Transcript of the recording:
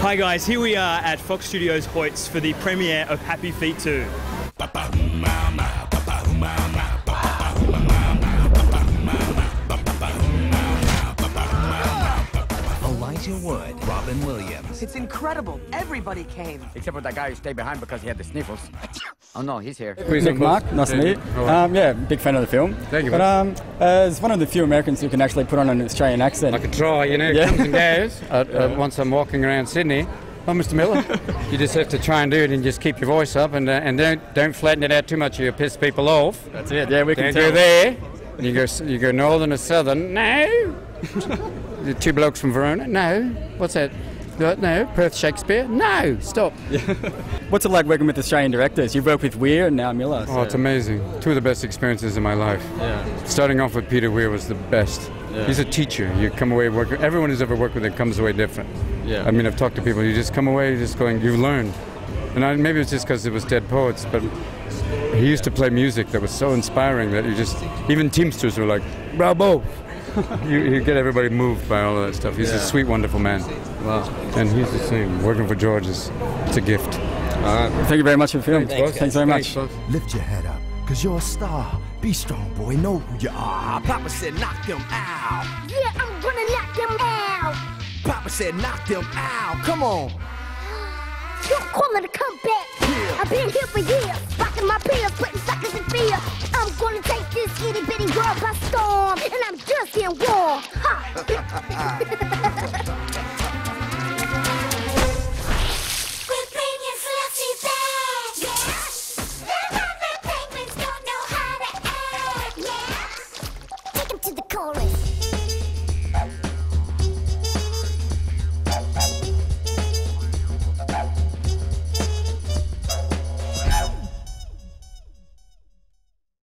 Hi guys, here we are at Fox Studios Hoyts for the premiere of Happy Feet 2. Elijah Wood, Robin Williams. It's incredible. Everybody came. Except for that guy who stayed behind because he had the sniffles. Oh no, he's here. Nick Mark, nice to meet you. Um, yeah, big fan of the film. Thank you, But um, as one of the few Americans who can actually put on an Australian accent, I could try, you know, Yeah. comes and goes. Uh, uh, once I'm walking around Sydney, oh, Mr. Miller, you just have to try and do it and just keep your voice up and uh, and don't don't flatten it out too much. or You'll piss people off. that's it. Yeah, we can Don't tell. go there. You go you go northern or southern. No. the two blokes from Verona. No. What's that? Uh, No. Perth Shakespeare. No. Stop. What's it like working with Australian directors? You've worked with Weir and now Miller. Oh, it's amazing. Two of the best experiences in my life. Yeah. Starting off with Peter Weir was the best. Yeah. He's a teacher. You come away working. Everyone who's ever worked with him comes away different. Yeah. I mean, I've talked to people. You just come away just going, you've learned. And I, maybe it's just because it was Dead Poets, but he used to play music that was so inspiring that you just, even Teamsters were like, bravo. you, you get everybody moved by all of that stuff. He's a sweet, wonderful man. Wow. And he's the same. Working for George is it's a gift. All right. Thank you very much for the film. Thanks, boss. Thanks very much. Thanks. Lift your head up, cause you're a star. Be strong, boy, know who you are. Papa said knock them out. Yeah, I'm gonna knock them out. Papa said knock them out. Come on. Don't call it a comeback. I've been here for years, rocking my pills, putting suckers in fear. I'm gonna take this itty bitty world by storm, getting warm. Ha!